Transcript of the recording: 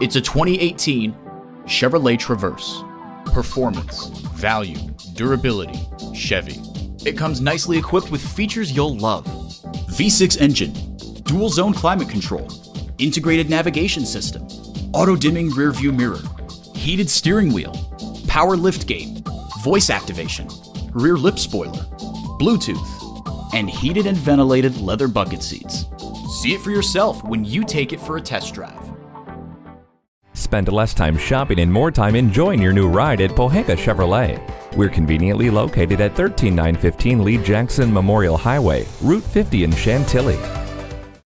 It's a 2018 Chevrolet Traverse. Performance, value, durability, Chevy. It comes nicely equipped with features you'll love. V6 engine, dual zone climate control, integrated navigation system, auto dimming rear view mirror, heated steering wheel, power lift gate, voice activation, rear lip spoiler, Bluetooth, and heated and ventilated leather bucket seats. See it for yourself when you take it for a test drive. Spend less time shopping and more time enjoying your new ride at Pohanka Chevrolet. We're conveniently located at 13915 Lee Jackson Memorial Highway, Route 50 in Chantilly.